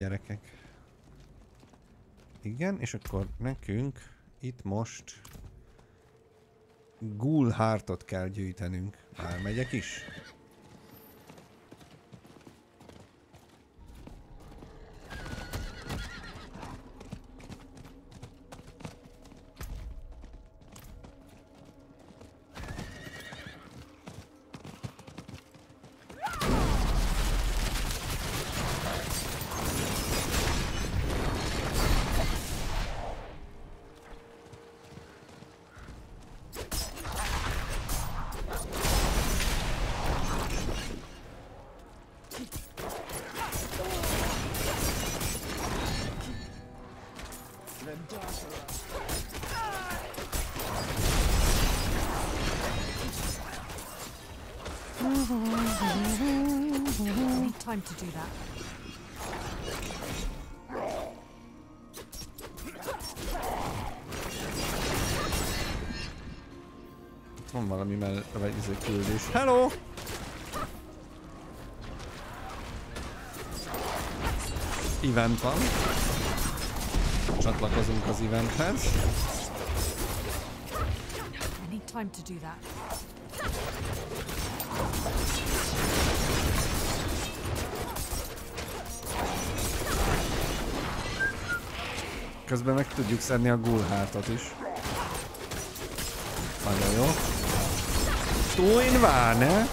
Gyerekek. Igen, és akkor nekünk itt most Ghoul kell gyűjtenünk. Már megyek is? Event van. Csatlakozunk az eventhez. I need time to do that. Közben meg tudjuk szedni a gulhátot is. Nagyon jó. Túin ne?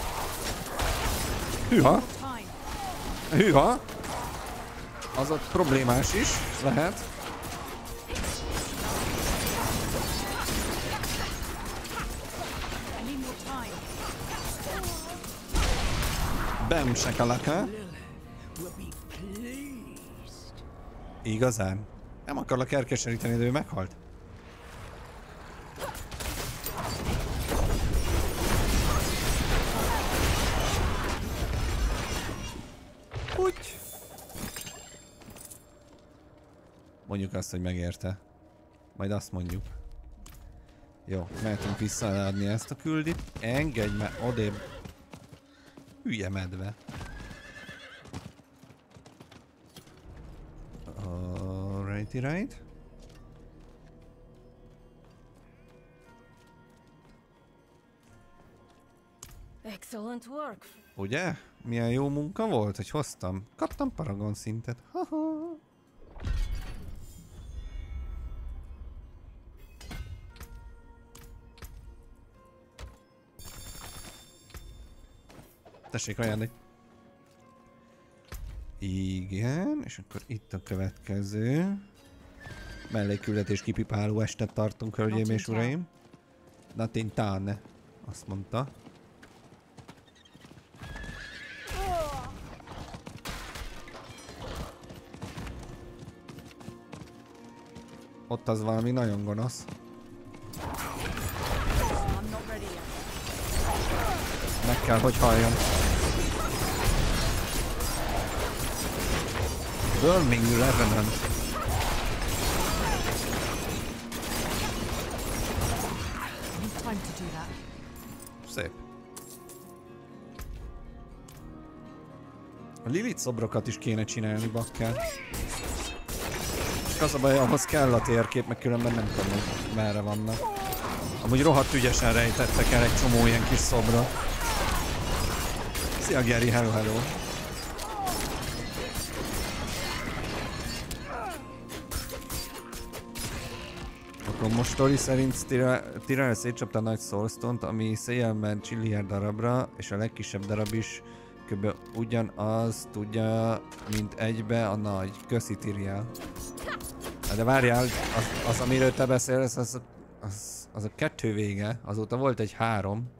Hűha! Hűha! Az ott problémás is lehet. Bem sekalaka. Igazán? Nem akarlak elkeseríteni, de ő meghalt. Mondjuk azt, hogy megérte. Majd azt mondjuk. Jó, mehetünk visszaadni ezt a küldit. Engedj meg odébb. Hülye medve. Alrighty right. Excellent work. Ugye? Milyen jó munka volt, hogy hoztam. Kaptam Paragon szintet. Haha. Tessék ajánlani. Igen, és akkor itt a következő. Melléküldetés kipipáló estet tartunk, hölgyeim és uraim. Nothing done, azt mondta. Ott az valami nagyon gonosz. Meg kell, hogy halljon. Burning Revenant. Szép. A Lilith szobrokat is kéne csinálni, bakker. Csak az a baj, ahhoz kell a térkép, meg különben nem tudom, hogy merre vannak. Amúgy rohadt ügyesen rejtettek el egy csomó ilyen kis szobra. Szia Geri, hello hello. Akkor most story szerint Tyrell szétcsapta a nagy soulstone ami széjjel ment csilliárd darabra, és a legkisebb darab is kb. ugyanaz tudja, mint egybe a nagy. Köszi Tyrell. De várjál, az, az amiről te beszélsz, az, az, az a kettő vége, azóta volt egy három.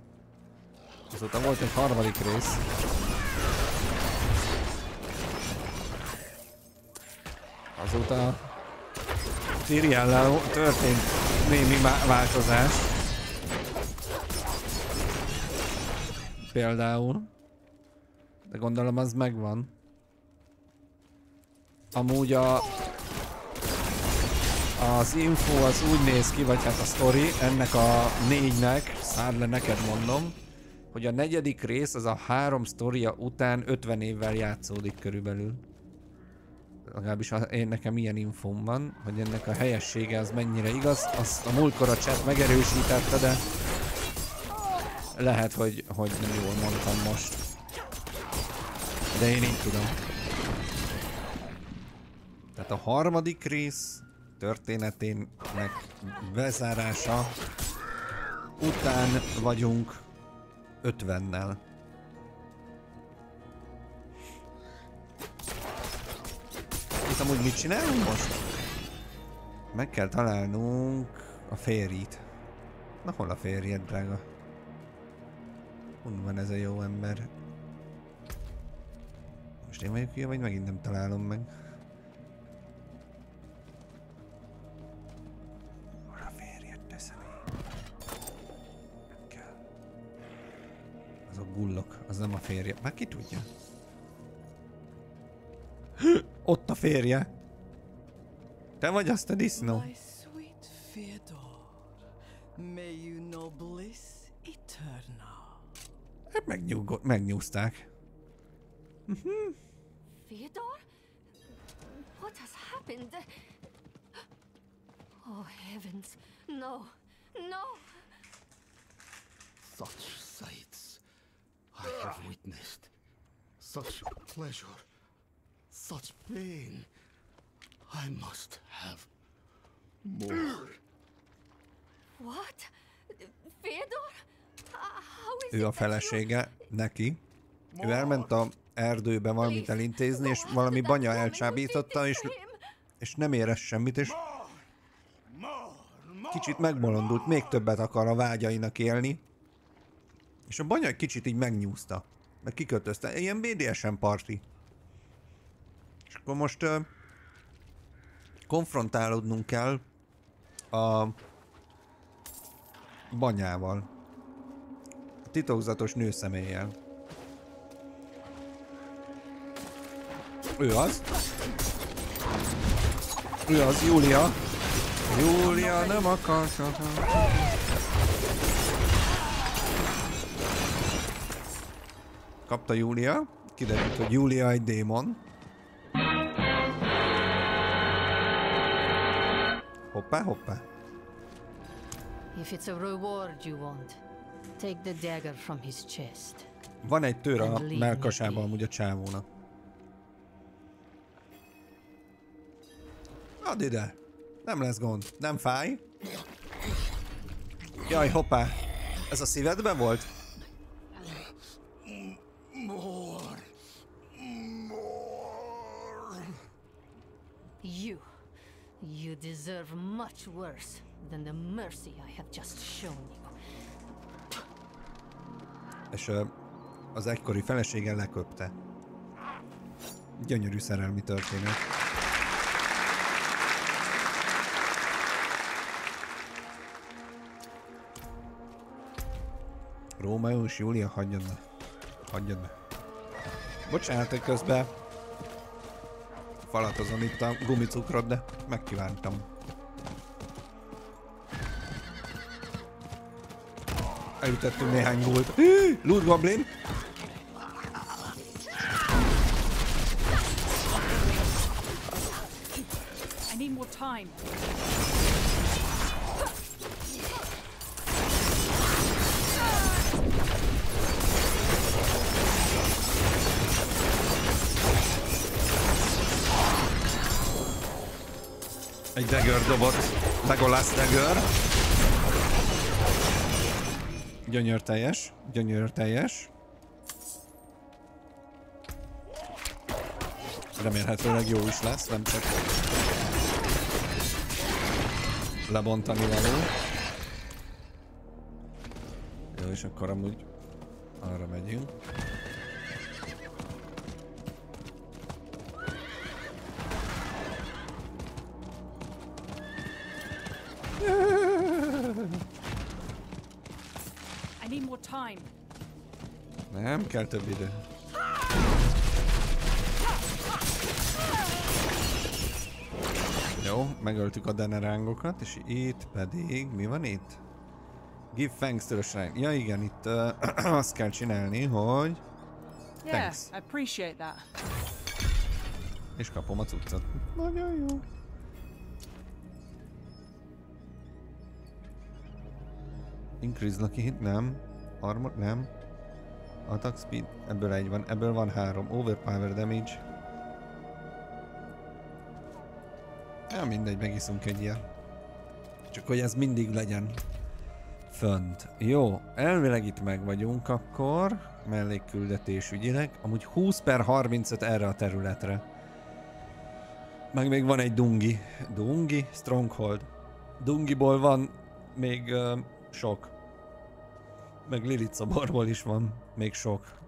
Azóta volt egy harmadik rész. Azóta Tyriellel történt némi változás. Például. De gondolom az megvan. Amúgy a... Az info az úgy néz ki, vagy hát a story ennek a négynek, szár le neked mondom, hogy a negyedik rész az a három sztoria után 50 évvel játszódik körülbelül. Legalábbis én nekem ilyen infóm van, hogy ennek a helyessége az mennyire igaz, azt a múltkor a chat megerősítette, de lehet, hogy, hogy nem jól mondtam most. De én így tudom. Tehát a harmadik rész történetének bezárása után vagyunk 50-nel. Itt amúgy mit csinálunk most? Meg kell találnunk a férjit. Na hol a férjed, drága? Hol van ez a jó ember? Most én vagyok hülye, vagy megint nem találom meg? A férjed, te személy? Nem kell. Azok gullok, az nem a férje. Már ki tudja? Ott a férje. Eh? Te vagy azt a disznó. My sweet Fyodor, may you know bliss eternal. Hát megnyugod, megnyúzták. Mhm. Theodore? What has happened? Oh heavens, no, no! Such sights I have witnessed. Such pleasure. Such pain. I must have more. What? Is Ő a felesége neki. Ő elment a erdőbe valamit elintézni, és valami banya elcsábította, és, és nem érez semmit, és kicsit megbolondult, még többet akar a vágyainak élni. És a banya egy kicsit így megnyúzta. Meg kikötözte. Ilyen BDSM parti. És akkor most uh, konfrontálódnunk kell a banyával. A titokzatos nőszemélyel. Ő az. Ő az, Júlia. Júlia nem akar soha. Kapta Júlia. Kiderült, hogy Júlia egy démon. Hoppá, hoppá. If it's a reward you want, take the dagger from his chest. Van egy tör a melkasában amúgy a csávónak. Add ide. Nem lesz gond. Nem fáj. Jaj, hoppá. Ez a szívedben volt? More. More. You. You deserve much worse than the mercy I have just shown you. És az egykori felesége leköpte. Gyönyörű szerelmi történet. Rómeó és Júlia, hagyjad be. Hagyjad be. Bocsánat, hogy közben falatozom itt a gumicukrot, de megkívántam. Elütettünk néhány gult. Hű, Loot Goblin! Time. Egy dagger dobott. Legolász dagger. Gyönyör teljes. Gyönyör teljes. Remélhetőleg jó is lesz, nem csak lebontani való. Jó, és akkor amúgy arra megyünk. Time. Nem kell több idő. Jó, megöltük a denerángokat, és itt pedig, mi van itt? Give thanks to the shrine. Ja igen, itt uh, azt kell csinálni, hogy... Yeah, Thanks. I appreciate that. És kapom a cuccot. Nagyon jó. Increase lucky hit, nem. Armor, nem. Attack speed, ebből egy van, ebből van három. Overpower damage. Ja, mindegy, megiszunk egy ilyen. Csak hogy ez mindig legyen fönt. Jó, elvileg itt meg vagyunk akkor, mellékküldetés ügyileg. Amúgy 20 per 35 erre a területre. Meg még van egy Dungi. Dungi? Stronghold. Dungiból van még uh, sok. Meg Lilith szoborból is van még sok.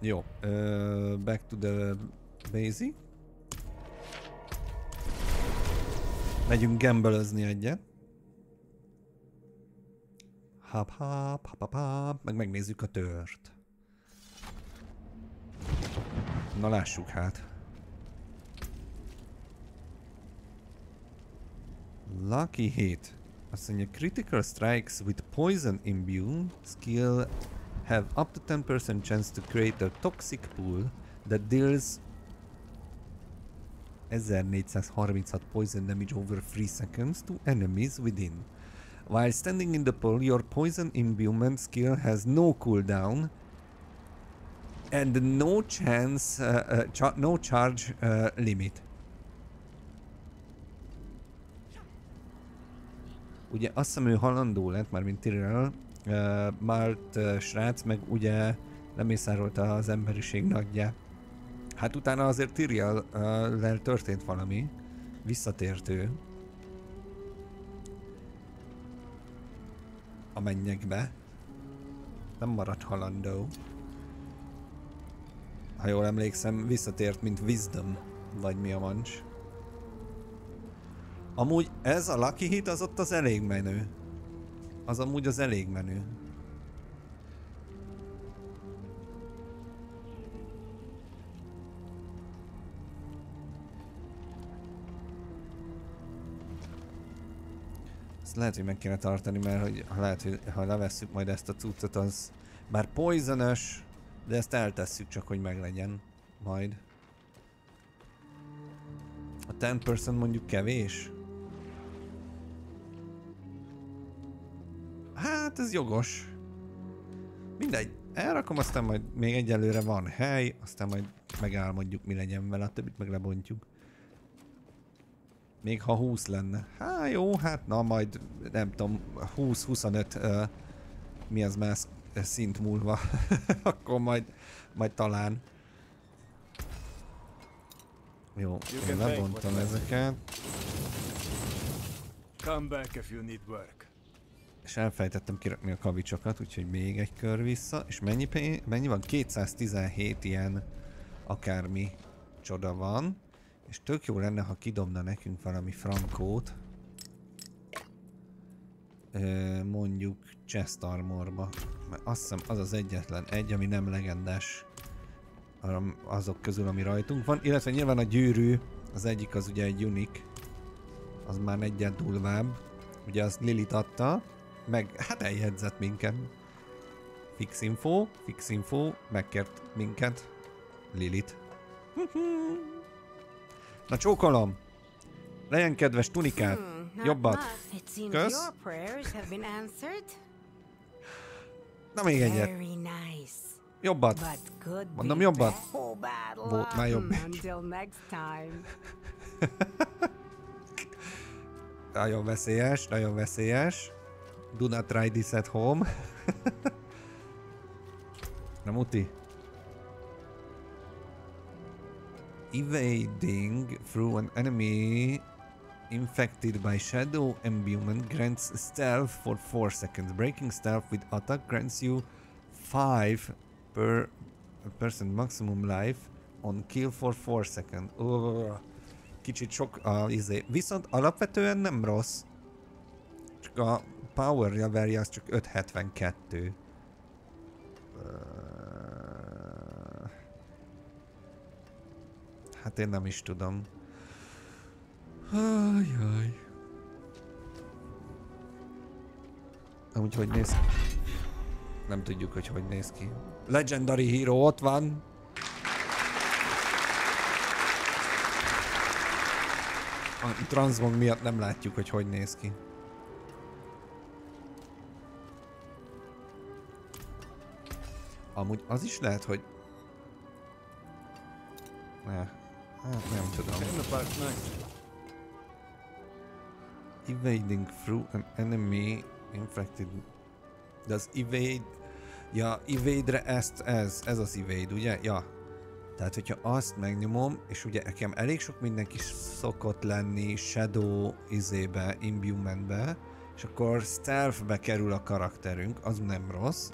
Jó, uh, back to the basic. Megyünk gamblezni egyet. Hap, hap, hap, hap, hap, meg megnézzük a tört. Na lássuk hát. Lucky hit. Azt mondja, critical strikes with poison imbue skill have up to 10% chance to create a toxic pool that deals 1436 poison damage over 3 seconds to enemies within. While standing in the pool, your poison imbuement skill has no cooldown and no chance, uh, uh, no charge uh, limit. Ugye azt hiszem ő halandó lett, már mint Tyrell, uh, Mart uh, srác meg ugye lemészárolta az emberiség nagyját. Hát utána azért Tyriel-lel történt valami. Visszatért ő. A mennyekbe. Nem maradt halandó. Ha jól emlékszem, visszatért, mint Wisdom. Vagy mi a mancs. Amúgy ez a Lucky Hit az ott az elég menő. Az amúgy az elég menő. Ezt lehet, hogy meg kéne tartani, mert hogy ha lehet, hogy ha levesszük majd ezt a cuccot, az bár poisonous, de ezt eltesszük csak, hogy meglegyen majd. A 10% mondjuk kevés? Hát ez jogos. Mindegy, elrakom, aztán majd még egyelőre van hely, aztán majd megálmodjuk mi legyen vele, a többit meg lebontjuk. Még ha 20 lenne. Há, jó, hát na majd nem tudom, 20-25 uh, mi az más szint múlva. Akkor majd, majd talán. Jó, én lebontam ezeket. Come back if you need work. És elfelejtettem kirakni a kavicsokat, úgyhogy még egy kör vissza. És mennyi, mennyi van? 217 ilyen akármi csoda van. És tök jó lenne, ha kidobna nekünk valami frankót. Ö, mondjuk chest armorba. Mert azt hiszem az az egyetlen egy, ami nem legendás azok közül, ami rajtunk van. Illetve nyilván a gyűrű, az egyik az ugye egy unik. Az már egyet durvább. Ugye az Lilith adta, meg hát eljegyzett minket. Fix info, fix info, megkért minket. Lilith. Na csókolom! Legyen kedves tunikát! Hmm, Jobbat! Kösz. Na még egyet! Jobbat! Mondom jobbat! Volt már jobb time. Nagyon veszélyes, nagyon veszélyes. Do not try this at home. Na muti. Evading through an enemy infected by shadow imbuement grants stealth for 4 seconds. Breaking stealth with attack grants you 5 per person maximum life on kill for 4 seconds. Kicsit sok uh, a izé. Viszont alapvetően nem rossz. Csak a power levelje az csak 572. Ö, Hát én nem is tudom. Ajaj. Amúgy hogy néz Nem tudjuk, hogy hogy néz ki. Legendary Hero ott van. A transmog miatt nem látjuk, hogy hogy néz ki. Amúgy az is lehet, hogy... Ne. Hát nem tudom. Evading through an enemy infected. De az evade... Ja, evade-re ezt, ez, ez az evade, ugye? Ja. Tehát, hogyha azt megnyomom, és ugye nekem elég sok mindenki szokott lenni Shadow izébe, Imbuement-be, és akkor stealth-be kerül a karakterünk, az nem rossz.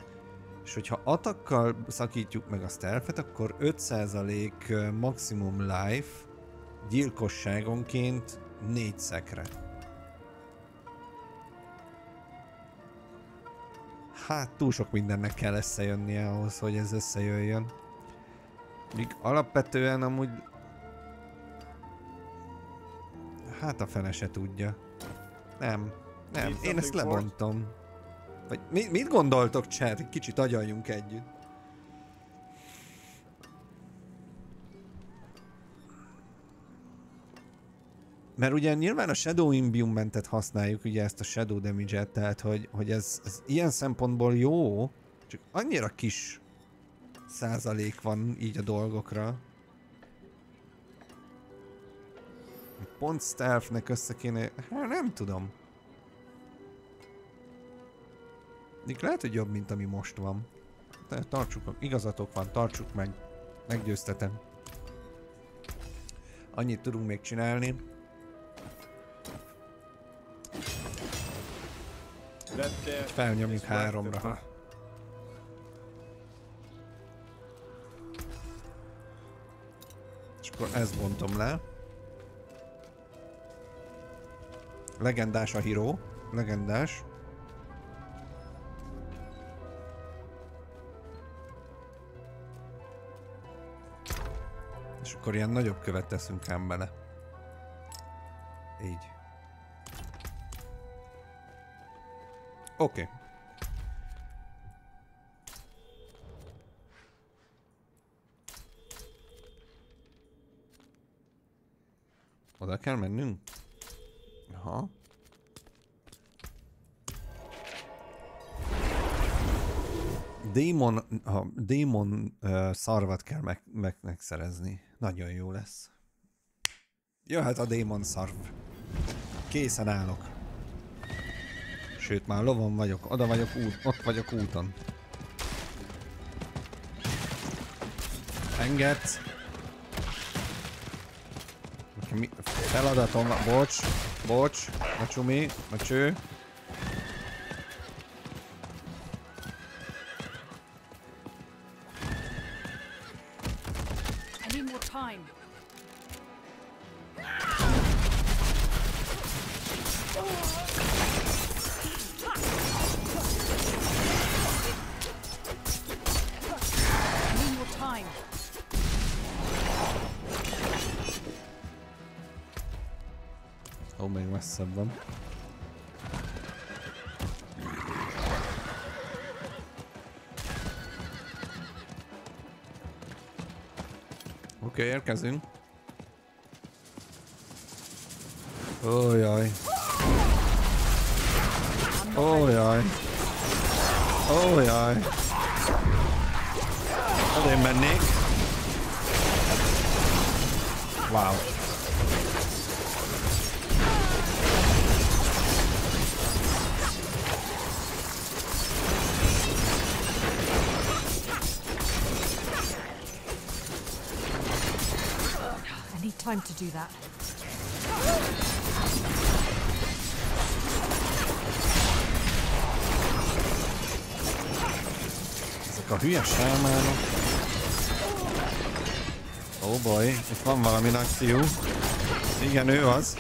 És hogyha atakkal szakítjuk meg a stealth akkor 5% maximum life gyilkosságonként 4 szekre. Hát túl sok mindennek kell összejönnie ahhoz, hogy ez összejöjjön. Míg alapvetően amúgy... Hát a fene se tudja. Nem, nem, én ezt lebontom. Vagy mi, mit gondoltok, chat? Kicsit agyaljunk együtt. Mert ugye nyilván a Shadow Imbuement-et használjuk, ugye ezt a Shadow Damage-et, tehát hogy, hogy ez, ez ilyen szempontból jó, csak annyira kis százalék van így a dolgokra. Pont stealthnek össze kéne... Hát nem tudom. Lehet, hogy jobb, mint ami most van. De tartsuk, igazatok van, tartsuk meg. Meggyőztetem. Annyit tudunk még csinálni. Felnyomjuk háromra. És akkor ezt bontom le. Legendás a híró. Legendás. És akkor ilyen nagyobb követ teszünk ám bele. Így. Oké. Okay. Oda kell mennünk? Aha. Démon, ha, démon uh, szarvat kell meg, meg, megszerezni. Nagyon jó lesz. Jöhet a démon szarv. Készen állok. Sőt, már lovon vagyok, oda vagyok út, ott vagyok úton. Nekem mi- Feladatom, bocs, bocs, a csumi, a cső. Érkezünk. Ó, jaj. Ó, jaj. Ó, jaj. Oda én mennék. Time to do that. Ezek a hülye sámánok. Ó oh boy, itt van valami nagy fiú. Igen, ő az.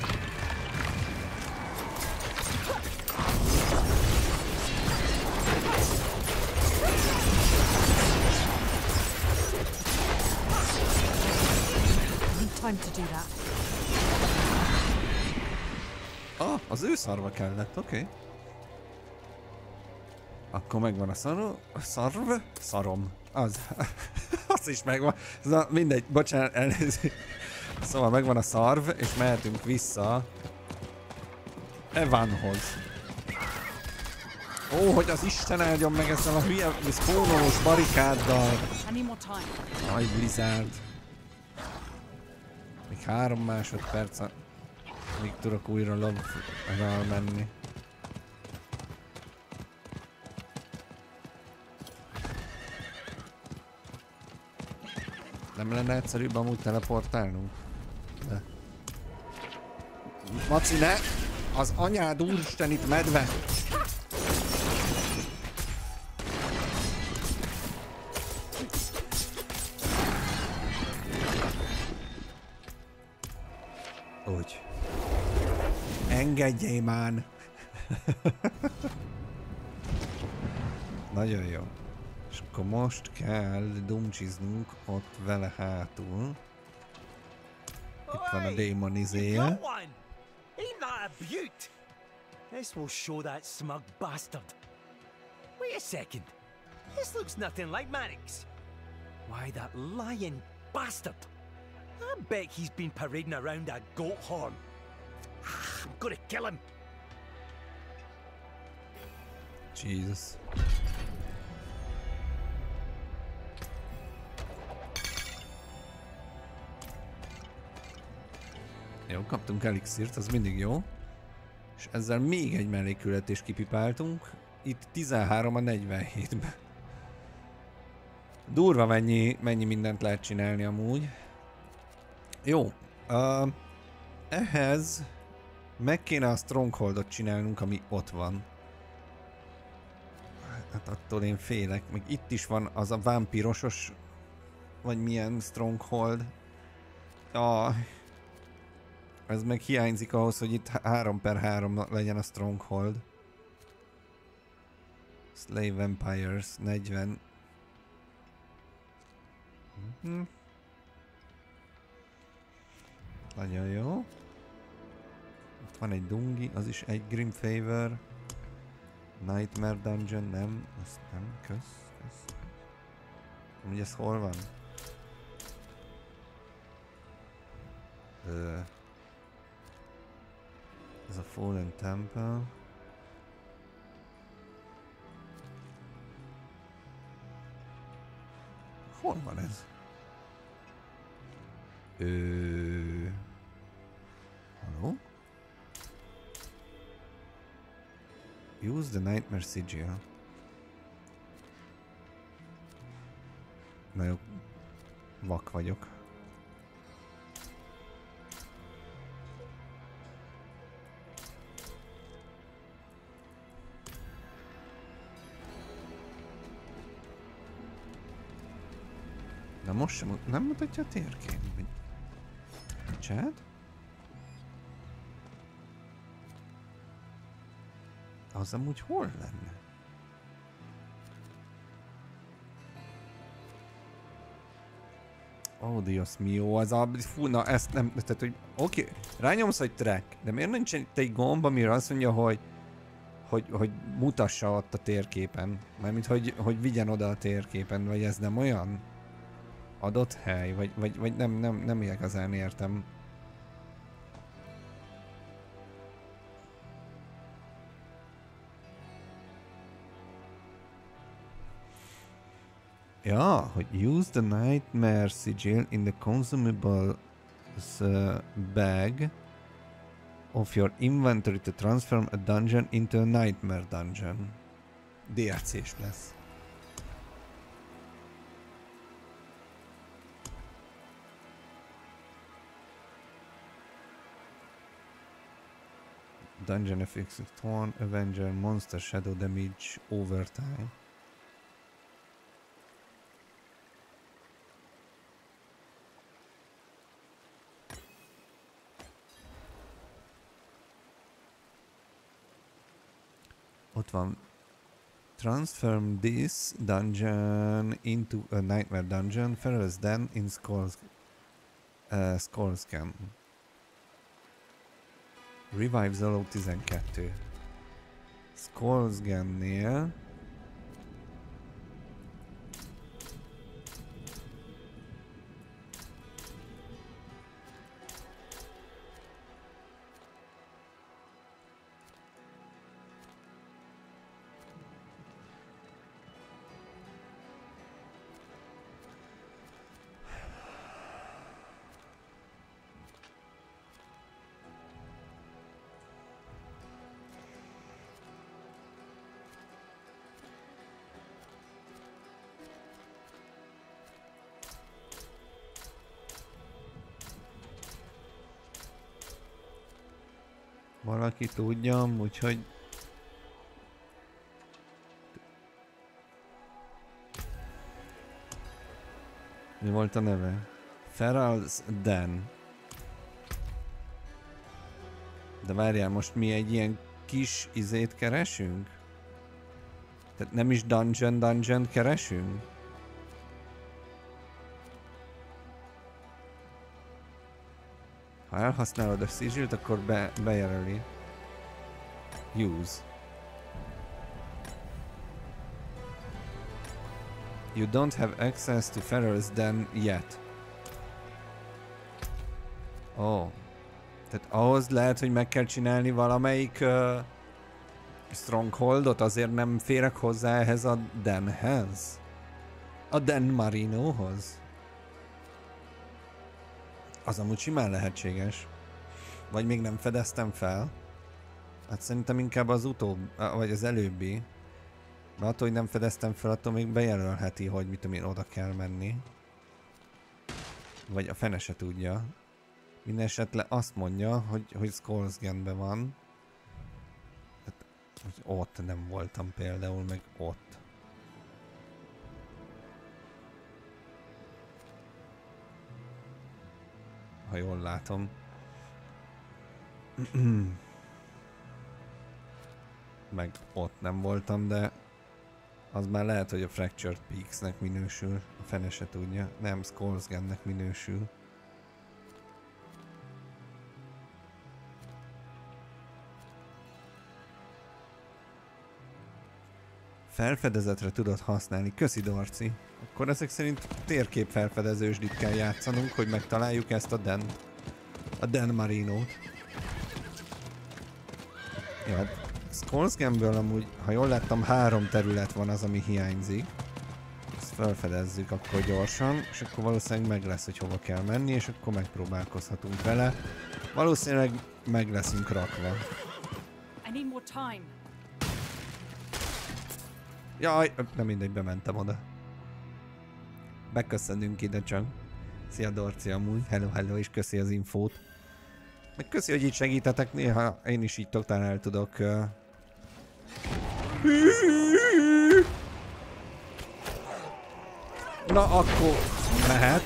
Az ő szarva kellett, oké. Okay. Akkor megvan a szarv, a szarv, szarom. Az. az is megvan. Na, mindegy, bocsánat, elnézést. Szóval megvan a szarv, és mehetünk vissza Evanhoz. Ó, hogy az Isten áldjon meg ezzel a hülye spónolós barikáddal. Aj, Blizzard. Még három másodperc, még tudok újra lobra menni. Nem lenne egyszerűbb amúgy teleportálnunk? De. Maci, ne! Az anyád úristen itt medve! Engedjél már! Nagyon jó. És akkor most kell dumcsiznunk ott vele hátul. Itt van a démon izéje. Got one! Ain't that a beaut? This will show that smug bastard. Wait a second. This looks nothing like Marik's. Why, that lying bastard. I bet he's been parading around a goat horn. I'm gonna kill him. Jesus. Jó, kaptunk elixírt, az mindig jó. És ezzel még egy mellékületést kipipáltunk. Itt 13 a 47-ben. Durva mennyi, mennyi mindent lehet csinálni amúgy. Jó. Uh, ehhez meg kéne a Strongholdot csinálnunk, ami ott van. Hát attól én félek. Meg itt is van az a vámpirosos, vagy milyen Stronghold. Ah, ez meg hiányzik ahhoz, hogy itt 3 per 3 legyen a Stronghold. Slave Vampires 40. Mhm. Nagyon jó. Van egy Dungi, az is egy Grim Favor. Nightmare Dungeon, nem, azt nem, kösz, kösz. Ugye ez hol van? Ö, ez a Fallen Temple. Hol van ez? Ö... Use the Nightmare Sigil. Na jó, vak vagyok. De most sem, nem mutatja a térkép? Vagy... Chat? Az amúgy hol lenne? Oh, Dios mio, az a... Fú, na ezt nem... Tehát, hogy... Oké, okay, rányomsz egy track, de miért nincs itt egy gomb, amire azt mondja, hogy hogy, hogy mutassa ott a térképen. Mármint, hogy, hogy vigyen oda a térképen, vagy ez nem olyan? Adott hely, vagy, vagy, vagy nem, nem, nem igazán értem. Ja, use the nightmare sigil in the consumables uh, bag of your inventory to transform a dungeon into a nightmare dungeon. DLC-s lesz. Dungeon effects Thorn, Avenger, Monster Shadow Damage, Overtime. Ott van Transform this dungeon into a nightmare dungeon. Pharaoh's Den in Skulls, uh, Skullscan. Revive Zolo 12. Skullscan-nél Valaki tudja, úgyhogy... Mi volt a neve? Feral's Den. De várjál, most mi egy ilyen kis izét keresünk? Tehát nem is dungeon dungeon keresünk? Ha elhasználod a sigil akkor be, bejelöli. Use. You don't have access to Ferrell's Den yet. Oh. Tehát ahhoz lehet, hogy meg kell csinálni valamelyik uh, Strongholdot, azért nem férek hozzá ehhez a Denhez. A Den Marinohoz. Az amúgy simán lehetséges. Vagy még nem fedeztem fel. Hát szerintem inkább az utóbb, vagy az előbbi. De attól, hogy nem fedeztem fel, attól még bejelölheti, hogy mit tudom én, oda kell menni. Vagy a fene se tudja. Minden esetre azt mondja, hogy, hogy Skolsgenben van. Hát, hogy ott nem voltam például, meg ott. Ha jól látom. meg ott nem voltam, de az már lehet, hogy a Fractured Peaks-nek minősül. A fene se tudja. Nem, Skolsgennek minősül. Felfedezetre tudod használni. Köszi, Dorci. Akkor ezek szerint térkép felfedezősdit kell játszanunk, hogy megtaláljuk ezt a Den. A Den Marinót. Jó, Skolsgamből amúgy, ha jól láttam, három terület van az, ami hiányzik. Ezt felfedezzük akkor gyorsan, és akkor valószínűleg meg lesz, hogy hova kell menni, és akkor megpróbálkozhatunk vele. Valószínűleg meg leszünk rakva. Jaj, nem mindegy, bementem oda. Beköszönünk ide csak. Szia Dorci amúgy, hello hello, és köszi az infót. Meg köszi, hogy így segítetek, néha én is így totál el tudok... Uh... Na akkor mehet.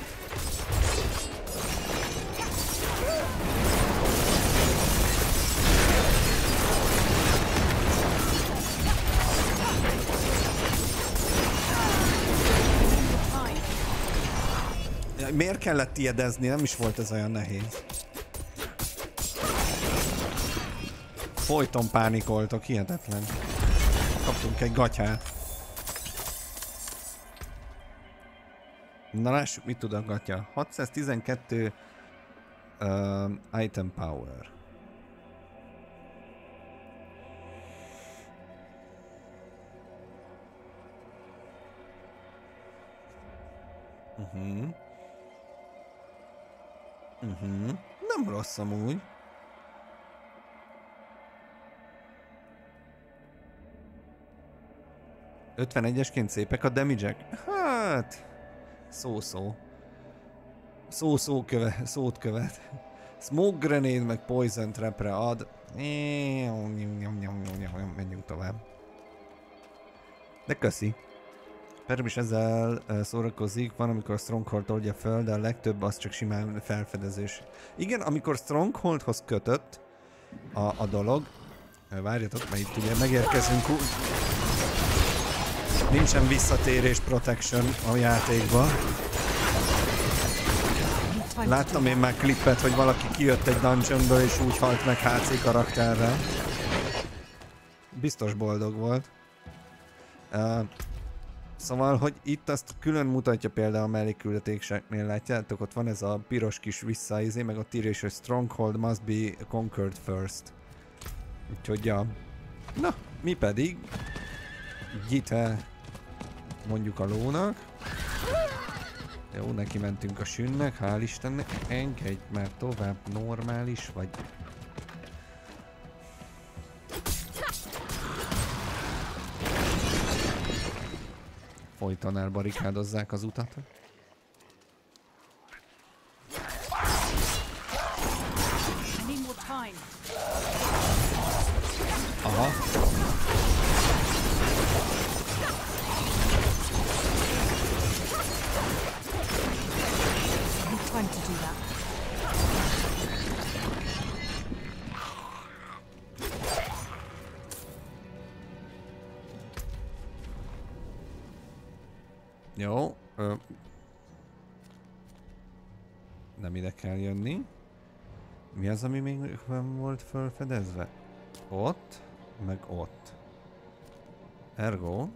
Miért kellett iedezni? Nem is volt ez olyan nehéz. Folyton pánikoltok, hihetetlen. Kaptunk egy gatyát. Na lássuk, mit tud a gatya. 612 uh, item power. Uh -huh. Uh -huh. Nem rossz amúgy. 51-esként szépek a damage -ek? Hát... Szó-szó. Szó-szó köve, szót követ. Smoke grenade meg poison trapre ad. Menjünk tovább. De köszi. Perm is ezzel szórakozik, van amikor Stronghold oldja föl, de a legtöbb az csak simán felfedezés. Igen, amikor Strongholdhoz kötött a, a dolog, várjatok, mert itt ugye megérkezünk Nincsen visszatérés protection a játékban. Láttam én már klippet, hogy valaki kijött egy dungeonből és úgy halt meg HC karakterrel. Biztos boldog volt. Uh, szóval, hogy itt azt külön mutatja például a mellékküldetéseknél, látjátok, ott van ez a piros kis visszaizé, meg írja is, hogy Stronghold must be conquered first. Úgyhogy ja. Na, mi pedig Gite mondjuk a lónak. Jó, neki mentünk a sünnek, hál' Istennek. Engedj már tovább, normális vagy. Folyton elbarikádozzák az utat. Aha. Time to do that. Jó. Ö... Nem ide kell jönni. Mi az, ami még nem volt felfedezve? Ott, meg ott. Ergo.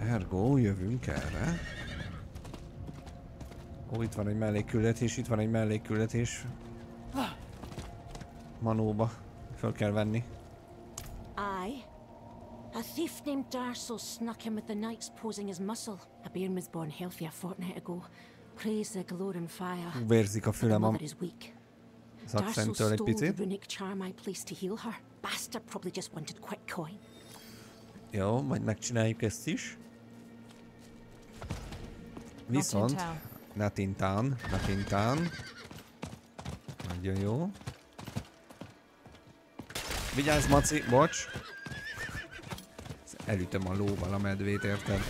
Ergo, jövünk erre. Ó, itt van egy mellékküldetés, itt van egy mellékküldetés. Manóba. Föl kell venni. Aye. A thief named Darso snuck in with the knights posing as muscle. A bairn was born healthy a fortnight ago. Praise the glory fire. Hú, Vérzik a fülem a mother is weak. Darso szakszentől egy stole the picit. runic charm I placed to heal her. Bastard probably just wanted quick coin. Jó, majd megcsináljuk ezt is. Viszont, town. Natintán, Natintán. Nagyon jó. Vigyázz, Maci, bocs! Elütöm a lóval a medvét, érted?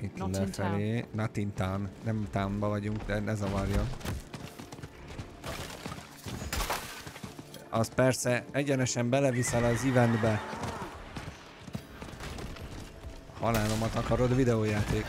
Itt Not in lefelé. Natintán. Nem tánba vagyunk, de ne zavarja. Az persze egyenesen beleviszel az eventbe. Halálomat akarod videójáték.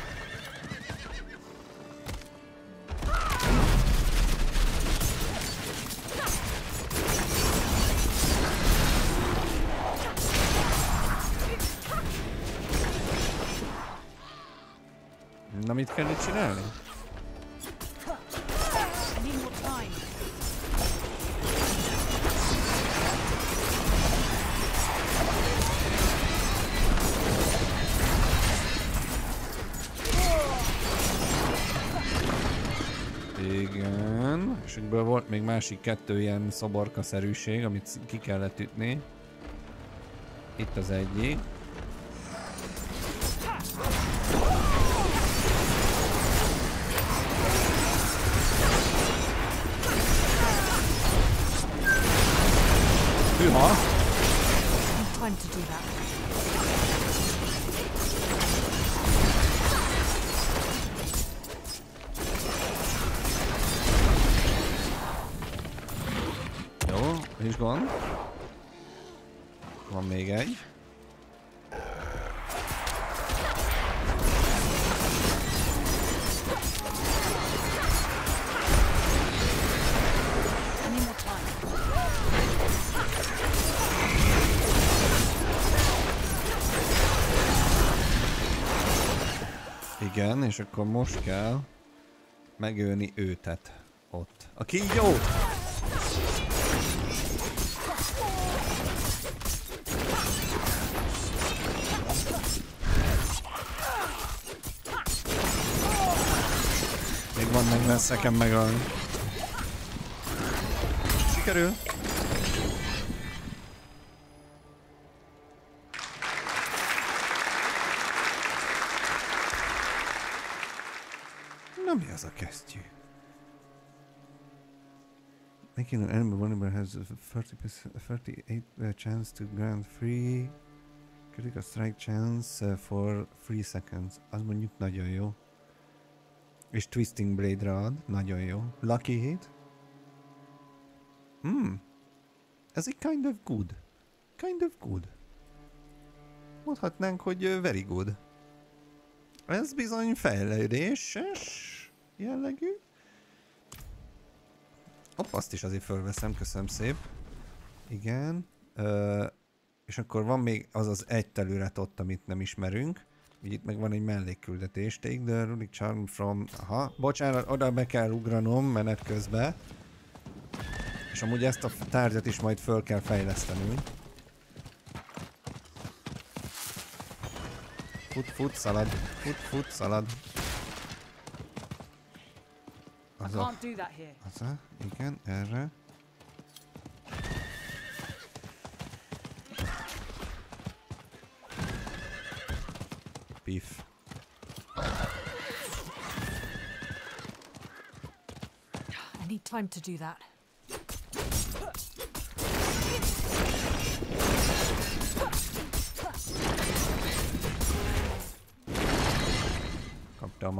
Mit csinálni? Igen, és ebből volt még másik kettő ilyen szoborkaszerűség, amit ki kellett ütni. Itt az egyik. És akkor most kell megölni őtet ott. A kígyót! Még van meg lesz nekem megölni. Sikerül! Na mi az a kesztyű? Making an enemy vulnerable has a 30%, 38 chance to grant free critical strike chance uh, for 3 seconds. Az mondjuk nagyon jó. És Twisting Blade-ra ad. Nagyon jó. Lucky hit. Hmm. Ez egy kind of good. Kind of good. Mondhatnánk, hogy uh, very good. Ez bizony fejlődéses jellegű. Hopp, azt is azért fölveszem, köszönöm szép. Igen. Ö, és akkor van még az az egy terület ott, amit nem ismerünk. Úgy itt meg van egy mellékküldetés. Take the runic charm from... Aha, bocsánat, oda be kell ugranom menet közben. És amúgy ezt a tárgyat is majd föl kell fejlesztenünk. Fut, fut, szalad. Fut, fut, szalad. I can't do that here. Aza, igen, erre. Beef. I need time to do that. Kommt da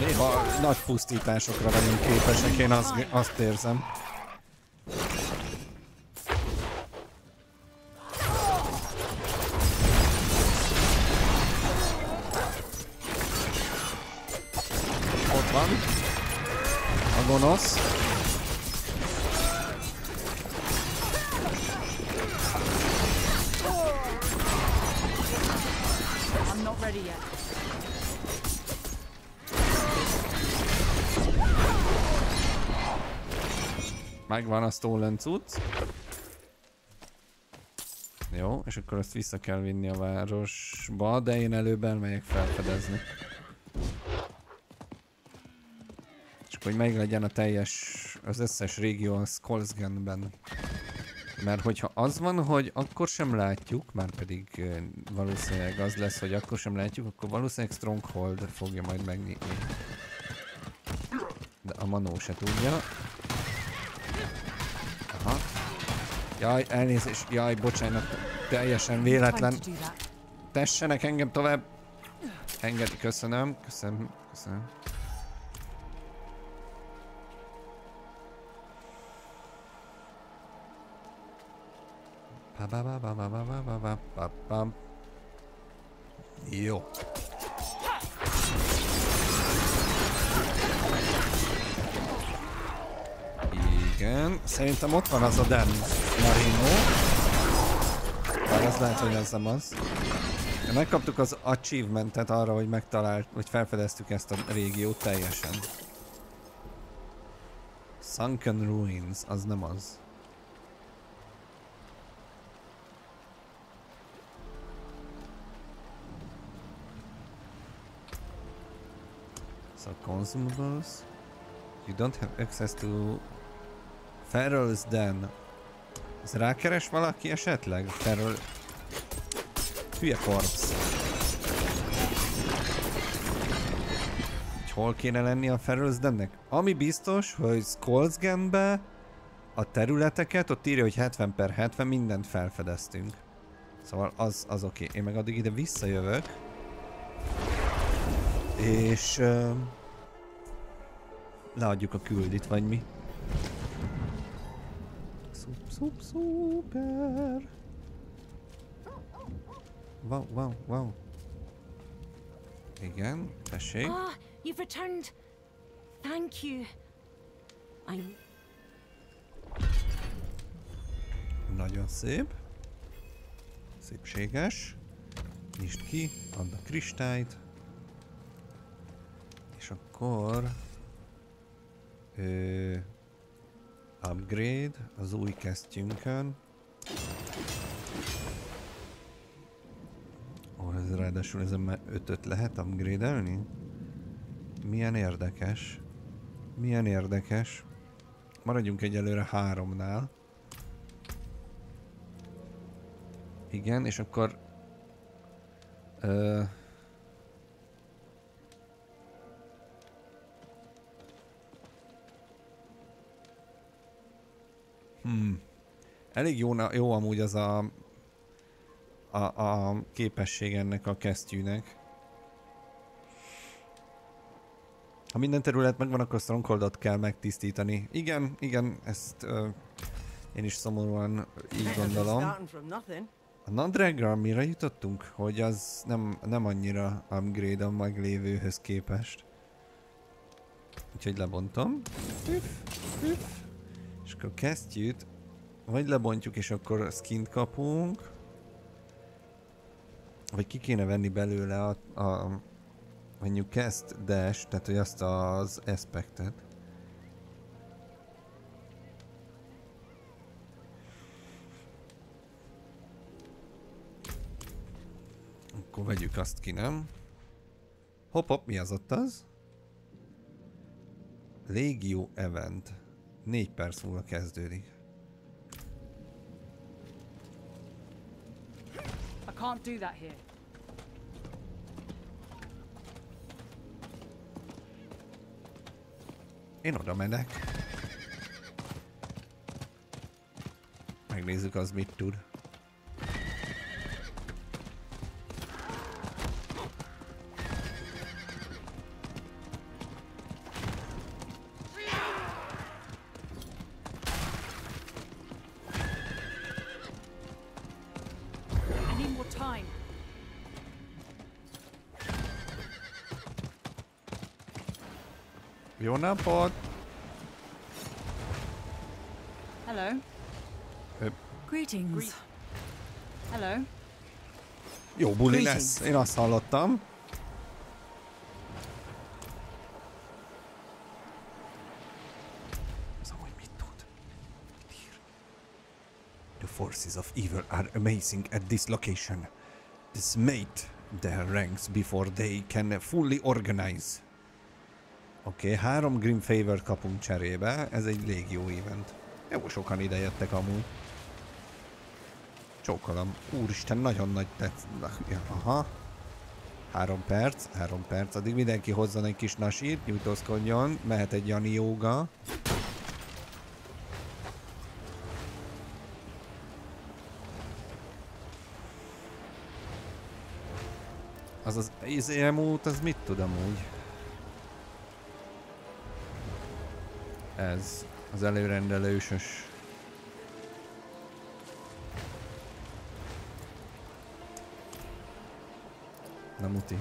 Néha nagy pusztításokra vagyunk képesek, én azt, azt érzem. Ott van. A gonosz. Megvan a stolen cucc. Jó, és akkor ezt vissza kell vinni a városba, de én előbb elmegyek felfedezni. És hogy meglegyen a teljes, az összes régió a Skolsgenben. Mert hogyha az van, hogy akkor sem látjuk, már pedig valószínűleg az lesz, hogy akkor sem látjuk, akkor valószínűleg Stronghold fogja majd megnyitni. De a Manó se tudja. Jaj, elnézést, jaj, bocsánat, teljesen véletlen. Tessenek engem tovább. Engedi, köszönöm, köszönöm, köszönöm. Ba ba ba ba ba ba ba ba ba ba. Jó. Igen, szerintem ott van az a Dan Marino. Bár az lehet, hogy ez nem az. Megkaptuk az achievementet arra, hogy megtalált, hogy felfedeztük ezt a régiót teljesen. Sunken Ruins, az nem az. So consumables. You don't have access to Farrell's Den. Ez rákeres valaki esetleg? Farrell... Hülye korpsz. Hol kéne lenni a Farrell's Dennek? Ami biztos, hogy Skolsgenbe a területeket, ott írja, hogy 70 per 70, mindent felfedeztünk. Szóval az, az oké. Okay. Én meg addig ide visszajövök. És... Uh, leadjuk a küldit, vagy mi? Szup, szup, szuper! Wow, wow, wow. Igen, tessék. Ah, you've returned. Thank you. I'm Nagyon szép. Szépséges. Nyisd ki, add a kristályt. És akkor... Ö, upgrade az új kesztyünkön. Ó, ez ráadásul ezen már ötöt lehet upgrade-elni? Milyen érdekes. Milyen érdekes. Maradjunk egyelőre háromnál. Igen, és akkor... Ö, hmm. Elég jó, jó amúgy az a, a, a képesség ennek a kesztyűnek. Ha minden terület megvan, akkor Strongholdot kell megtisztítani. Igen, igen, ezt ö, én is szomorúan így gondolom. A nadrággal mire jutottunk? Hogy az nem, nem annyira upgrade a meglévőhöz képest. Úgyhogy lebontom. Püff, püff. És akkor kesztyűt vagy lebontjuk és akkor skint kapunk. Vagy ki kéne venni belőle a, a mondjuk cast dash, tehát hogy azt az aspektet. Akkor vegyük azt ki, nem? Hopp, hopp, mi az ott az? Légió event. 4 perc múlva kezdődik. I can't do that here. Én oda menek. Megnézzük az mit tud. Jó napot! Hello. Ö, Greetings. Hello. Jó buli lesz, én azt hallottam. Ez amúgy mit tud? Mit? The forces of evil are amazing at this location. Dismayed their ranks before they can fully organize. Oké, okay, három Grim Favor kapunk cserébe, ez egy légió event. Jó, sokan ide jöttek amúgy. Csókolom. Úristen, nagyon nagy tetsz... Aha. Három perc, három perc. Addig mindenki hozzon egy kis nasít, nyújtózkodjon. Mehet egy Jani jóga. Az az emút, az mit tud amúgy? Ez az előrendelősös. Na muti.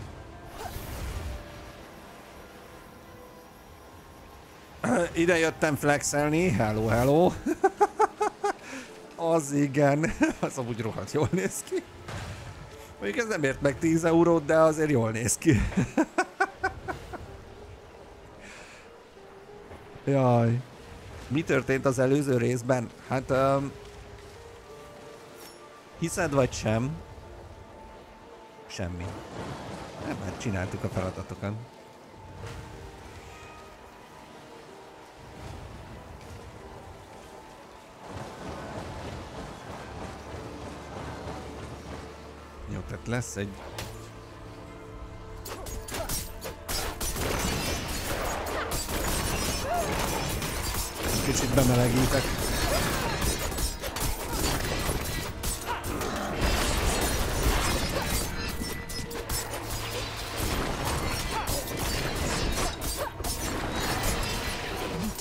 Ide jöttem flexelni, hello, hello. az igen, az amúgy rohadt jól néz ki. Mondjuk ez nem ért meg 10 eurót, de azért jól néz ki. Jaj. Mi történt az előző részben? Hát... Um, hiszed vagy sem? Semmi. Nem, hát csináltuk a feladatokat. Jó, tehát lesz egy... bemelegítek.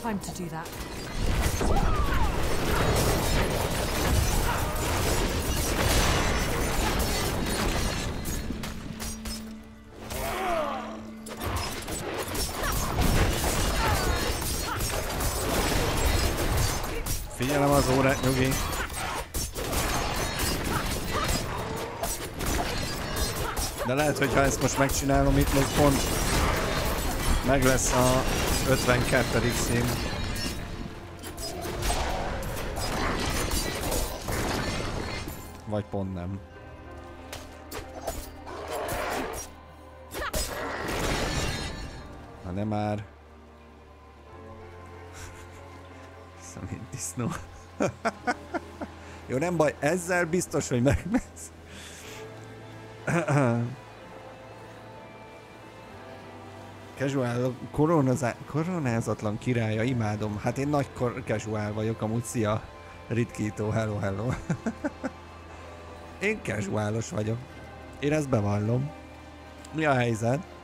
Time to do that. Figyelem az órát, nyugi. De lehet, hogy ha ezt most megcsinálom, itt még pont meg lesz a 52. szín. Vagy pont nem. Ha nem már. Disznó. Jó, nem baj, ezzel biztos, hogy megmész. Casual, koronazá- koronázatlan királya, imádom. Hát én nagy kor- casual vagyok, amúgy szia. Ritkító, hello, hello. én casualos vagyok. Én ezt bevallom. Mi a helyzet?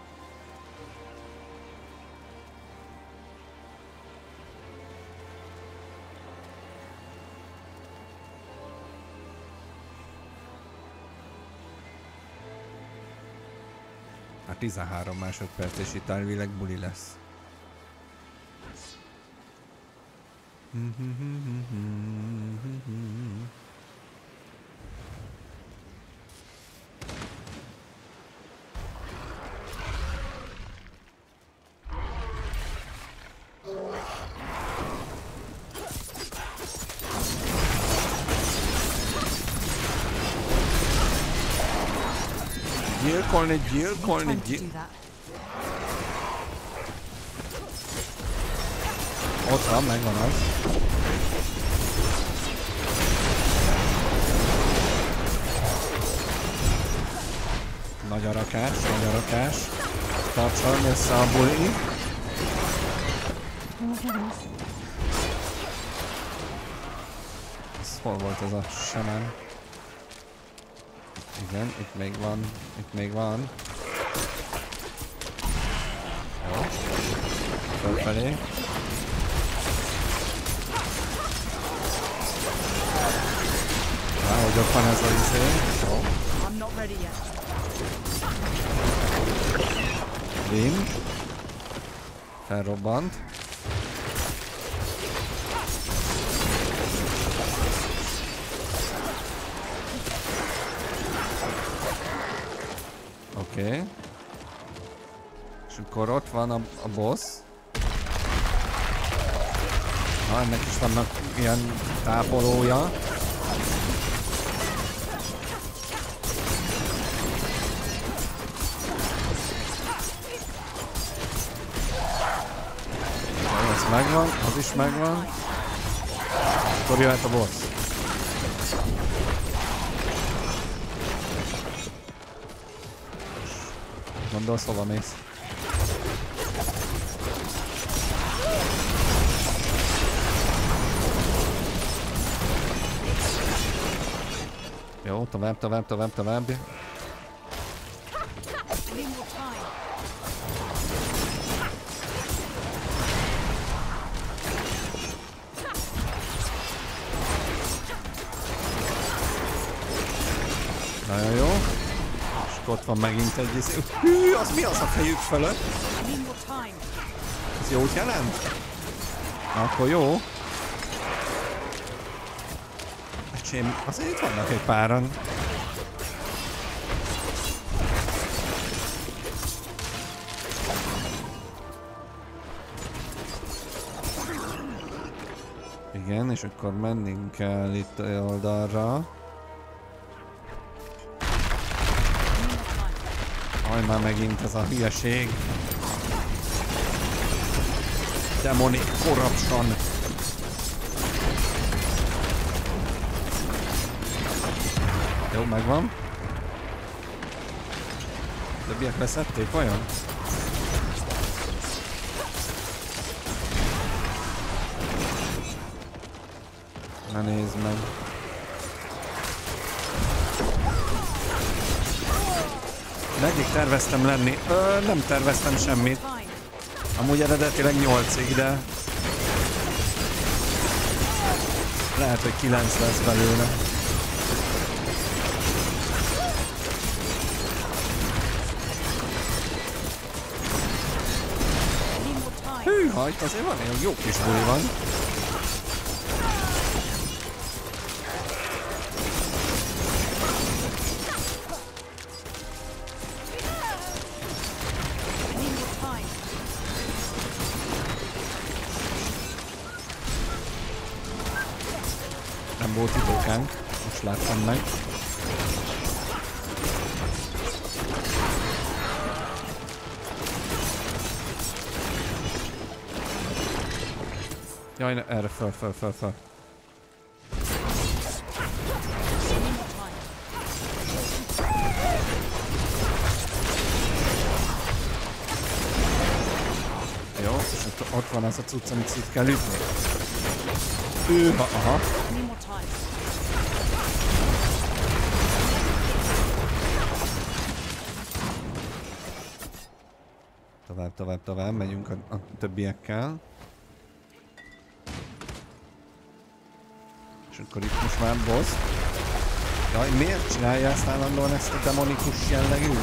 13 másodperc, és itt elvileg buli lesz. Gyilkolni, gyilkolni, Time to gyil... do that. Ott van, megvan az. Nagy a rakás, nagy a rakás. Tartson össze a buli. Ez hol volt ez a semen? Igen, itt még van, itt még van. Jó. Fölfelé. Á, hogy ott van ez a izé. Jó. I'm not ready yet. Vin. Felrobbant. Oké. Okay. És akkor ott van a, a boss. Na, ennek is vannak ilyen tápolója. Ez megvan, az is megvan. Akkor jöhet a boss. Gondolsz, hova mész? Jó, tovább, tovább, tovább, tovább. Ott van megint egy izé. Hű, az mi az a fejük fölött? Ez jót jelent? Na, akkor jó. Öcsém, azért itt vannak egy páran. Igen, és akkor mennünk kell itt oldalra. Aj, már megint ez a hülyeség. Demonic Corruption. Jó, megvan. Többiek leszették, vajon? Na nézd meg. Meddig terveztem lenni? Ö, nem terveztem semmit. Amúgy eredetileg 8-ig, de... Lehet, hogy 9 lesz belőle. Hűha, itt azért van egy jó kis buli van. Föl, föl, föl, föl. Jó, akkor ott van az a cucc, amit szét kell ütni. Hűha, aha. Tovább, tovább, tovább, megyünk a, a többiekkel. Akkor itt most már boss. Jaj, miért csinálja ezt állandóan ezt a demonikus jellegű?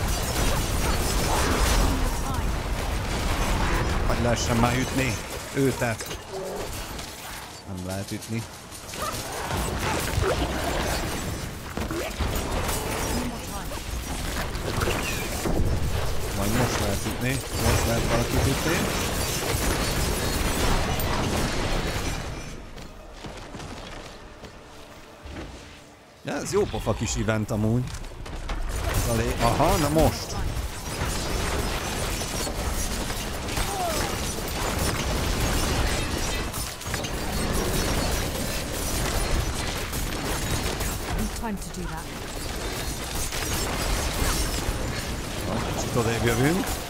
Hogy lehessen már ütni őtet. Nem lehet ütni. Majd most lehet ütni. Most lehet valakit ütni. Ja, ez jó pofa kis event amúgy. Ez a lé... Aha, na most. Kicsit odébb jövünk.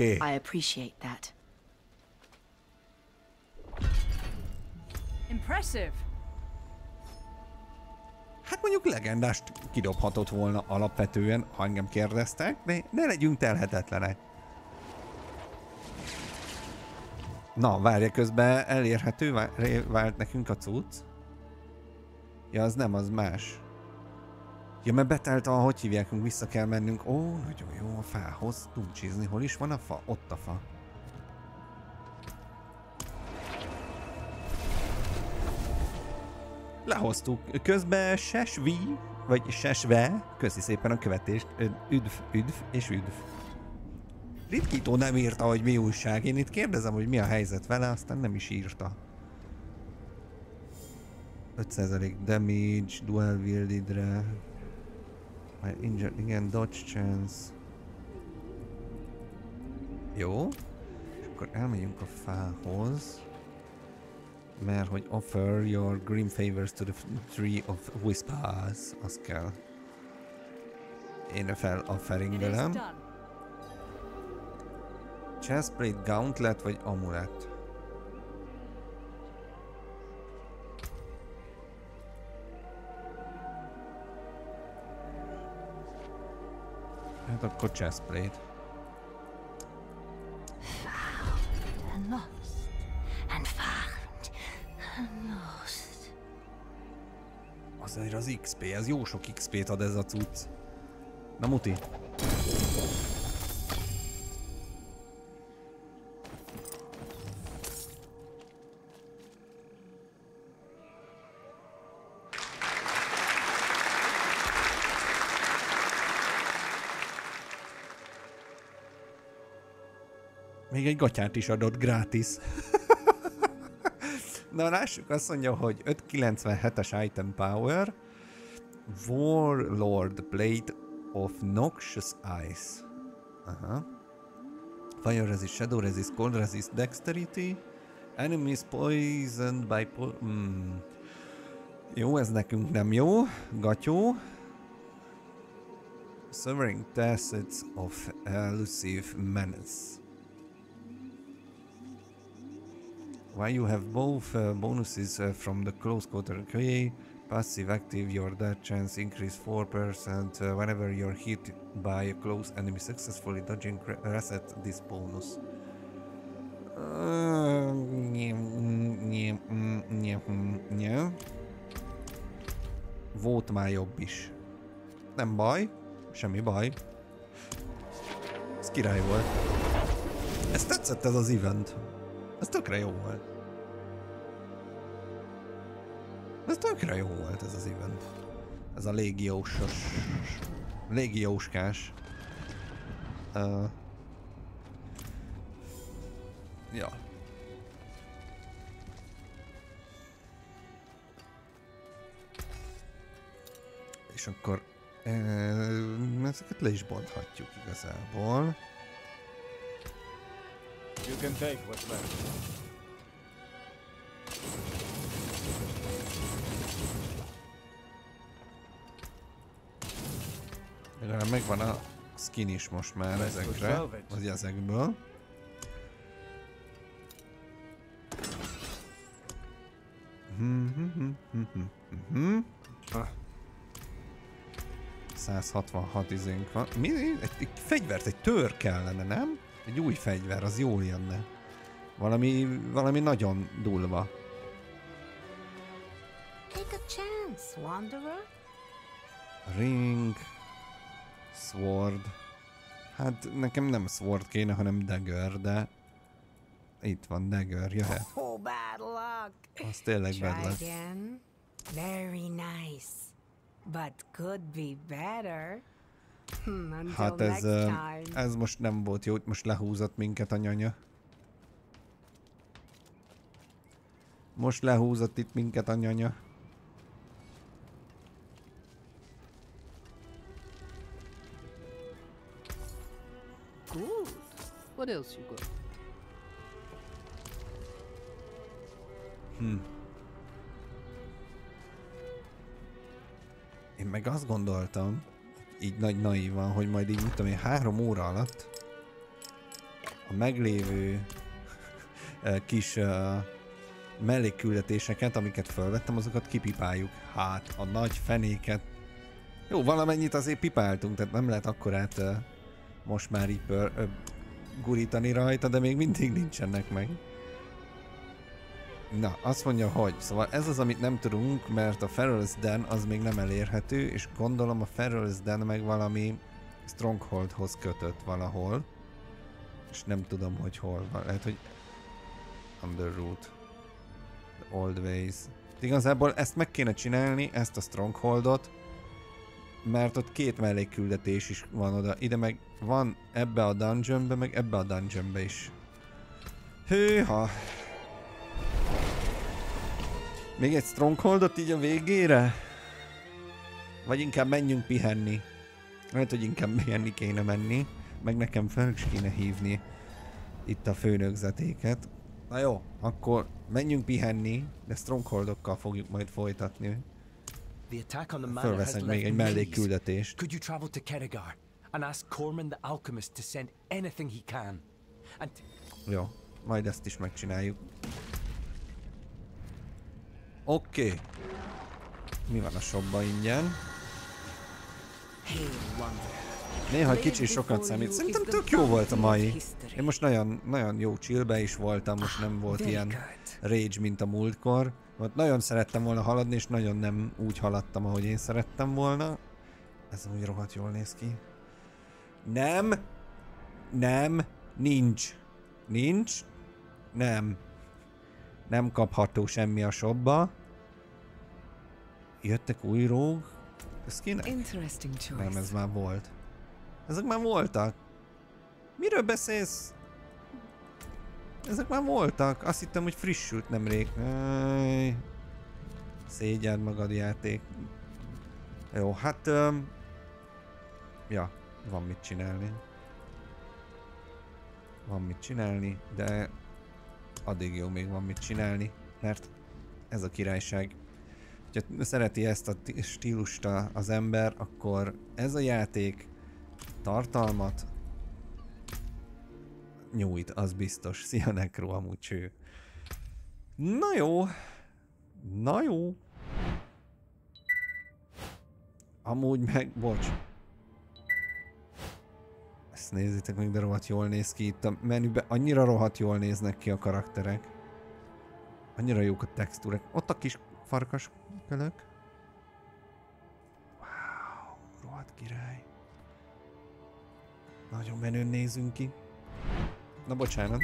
Oké. Okay. I appreciate that. Impressive. Hát mondjuk legendást kidobhatott volna alapvetően, ha engem kérdeztek, de ne legyünk telhetetlenek. Na, várja, közben elérhető vált nekünk a cucc. Ja, az nem, az más. Ja, mert betelt a, hogy hívják, vissza kell mennünk. Ó, nagyon jó, a fához dumcsizni. Hol is van a fa? Ott a fa. Lehoztuk. Közben Sesvi, vagy Sesve, köszi szépen a követést. Üdv, üdv és üdv. Ritkító nem írta, hogy mi újság. Én itt kérdezem, hogy mi a helyzet vele, aztán nem is írta. 5% damage, dual wieldedre. Már injure, igen, dodge chance. Jó. És akkor elmegyünk a fához. Mert hogy offer your green favors to the tree of whispers. Az kell. Én fel offering velem. Chestplate, gauntlet vagy amulet? Hát akkor chestplate. And lost. And found. And lost. Azért az XP, ez jó sok XP-t ad ez a cucc. Na muti. Egy gatyát is adott gratis. Na lássuk, azt mondja, hogy 597-es item power, Warlord Blade of Noxious Ice. Aha. Fire resist, shadow resist, cold resist, dexterity. Enemies poisoned by po hmm. Jó, ez nekünk nem jó. Gatyó. Severing tacits of elusive menace. While you have both uh, bonuses uh, from the close quarter QA, passive active, your death chance increase 4% uh, whenever you're hit by a close enemy successfully dodging re- reset this bonus. Volt már jobb is. Nem baj, semmi baj. Ez király volt. Ez tetszett ez az event. Ez tökre jó volt. Ez tökre jó volt ez az event. Ez a légiósos... Légióskás. Uh, ja. És akkor uh, ezeket le is bonthatjuk igazából. You can take what's left. Legalább megvan a skin is most már ezekre, vagy ezekből. Mhm. Ah. 166 izénk van. Mi? Egy, egy fegyvert, egy tör kellene, nem? Egy új fegyver, az jól jönne. Valami, valami nagyon durva. Take a chance, Wanderer. Ring, Sword. Hát nekem nem Sword kéne, hanem Dagger, de itt van Dagger, jöhet. Oh, bad luck. Az tényleg bad luck. Very nice. But could be better. Hmm, Hát ez, ez most nem volt jó, itt most lehúzott minket a nyanya. Most lehúzott itt minket a nyanya. Good. What else you got? Hm. Én meg azt gondoltam, így nagy naívan, hogy majd így, mit tudom én, három óra alatt a meglévő ö, kis uh, mellékküldetéseket, amiket felvettem, azokat kipipáljuk. Hát, a nagy fenéket. Jó, valamennyit azért pipáltunk, tehát nem lehet akkorát uh, most már így uh, gurítani rajta, de még mindig nincsenek meg. Na, azt mondja, hogy szóval ez az, amit nem tudunk, mert a Ferrell's Den az még nem elérhető, és gondolom a Ferrell's Den meg valami Strongholdhoz kötött valahol. És nem tudom, hogy hol van. Lehet, hogy Underroot. The Old Ways. Igazából ezt meg kéne csinálni, ezt a Strongholdot, mert ott két mellékküldetés is van oda. Ide meg van ebbe a dungeonbe, meg ebbe a dungeonbe is. Hűha! Még egy strongholdot így a végére? Vagy inkább menjünk pihenni? Lehet, hogy inkább pihenni kéne menni. Meg nekem fel is kéne hívni itt a főnökzetéket. Na jó, akkor menjünk pihenni, de strongholdokkal fogjuk majd folytatni. Fölveszek még egy mellékküldetést. Could you travel to Keregar and ask Corman the alchemist to send anything he can? And Jó, majd ezt is megcsináljuk. Oké. Okay. Mi van a shopba ingyen? Néha kicsi sokat számít. Szerintem tök jó volt a mai. Én most nagyon, nagyon jó chillbe is voltam, most nem volt ilyen rage, mint a múltkor. Ott nagyon szerettem volna haladni, és nagyon nem úgy haladtam, ahogy én szerettem volna. Ez úgy rohadt jól néz ki. Nem. Nem. Nincs. Nincs. Nem. Nem kapható semmi a shopba. Jöttek új róg. Ez kinek? Nem, ez már volt. Ezek már voltak. Miről beszélsz? Ezek már voltak. Azt hittem, hogy frissült nemrég. Ej. Szégyeld magad játék. Jó, hát... Um, ja, van mit csinálni. Van mit csinálni, de addig jó még van mit csinálni, mert ez a királyság. Ha szereti ezt a stílust az ember, akkor ez a játék tartalmat nyújt, az biztos. Szia Necro, amúgy cső. Na jó. Na jó. Amúgy meg, bocs. Ezt nézzétek meg, de rohadt jól néz ki itt a menübe. Annyira rohadt jól néznek ki a karakterek. Annyira jók a textúrek. Ott a kis farkas kölök. Wow, rohadt király. Nagyon menőn nézünk ki. Na bocsánat.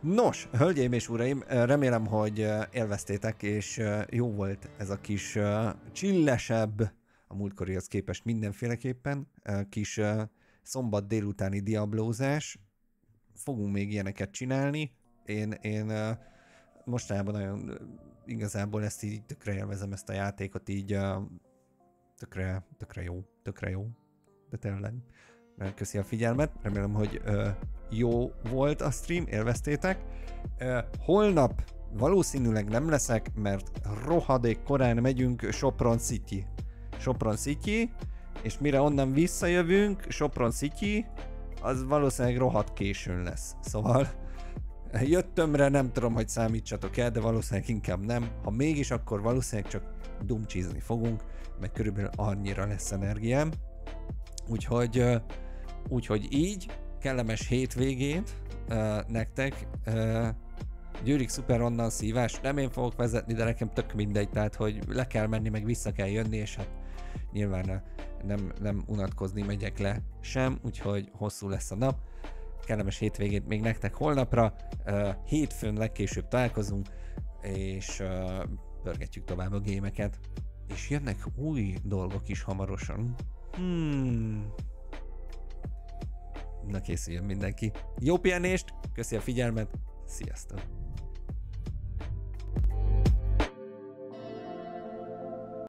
Nos, hölgyeim és uraim, remélem, hogy élveztétek, és jó volt ez a kis csillesebb, a múltkorihoz képest mindenféleképpen, kis szombat délutáni diablózás. Fogunk még ilyeneket csinálni. Én, én mostanában nagyon igazából ezt így tökre élvezem ezt a játékot, így tökre, tökre jó, tökre jó. De tényleg. Köszi a figyelmet, remélem, hogy ö, jó volt a stream, élveztétek. Ö, holnap valószínűleg nem leszek, mert rohadék korán megyünk Sopron City. Sopron City, és mire onnan visszajövünk, Sopron City, az valószínűleg rohadt későn lesz. Szóval jöttömre nem tudom, hogy számítsatok el, de valószínűleg inkább nem. Ha mégis, akkor valószínűleg csak dumcsizni fogunk, mert körülbelül annyira lesz energiám. Úgyhogy, úgyhogy így, kellemes hétvégét nektek. Uh, Győrik szuper onnan szívás, nem én fogok vezetni, de nekem tök mindegy, tehát hogy le kell menni, meg vissza kell jönni, és hát nyilván nem, nem unatkozni megyek le sem, úgyhogy hosszú lesz a nap. Kellemes hétvégét még nektek holnapra, hétfőn legkésőbb találkozunk, és pörgetjük tovább a gémeket. És jönnek új dolgok is hamarosan. Hmm. Na készüljön mindenki. Jó pihenést, köszi a figyelmet, sziasztok!